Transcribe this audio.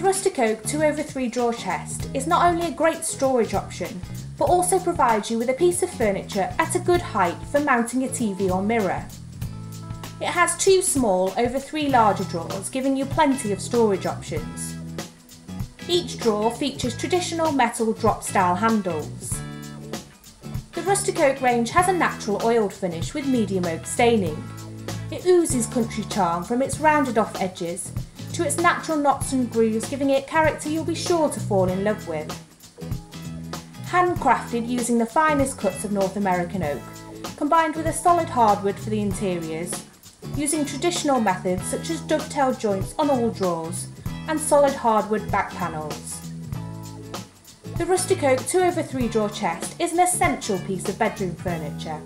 The Rustic Oak 2 over 3 drawer chest is not only a great storage option, but also provides you with a piece of furniture at a good height for mounting a TV or mirror. It has two small over three larger drawers giving you plenty of storage options. Each drawer features traditional metal drop style handles. The Rustic Oak range has a natural oiled finish with medium oak staining. It oozes country charm from its rounded off edges to its natural knots and grooves giving it character you'll be sure to fall in love with. Handcrafted using the finest cuts of North American oak, combined with a solid hardwood for the interiors, using traditional methods such as dovetail joints on all drawers and solid hardwood back panels. The Rustic Oak 2 over 3 drawer chest is an essential piece of bedroom furniture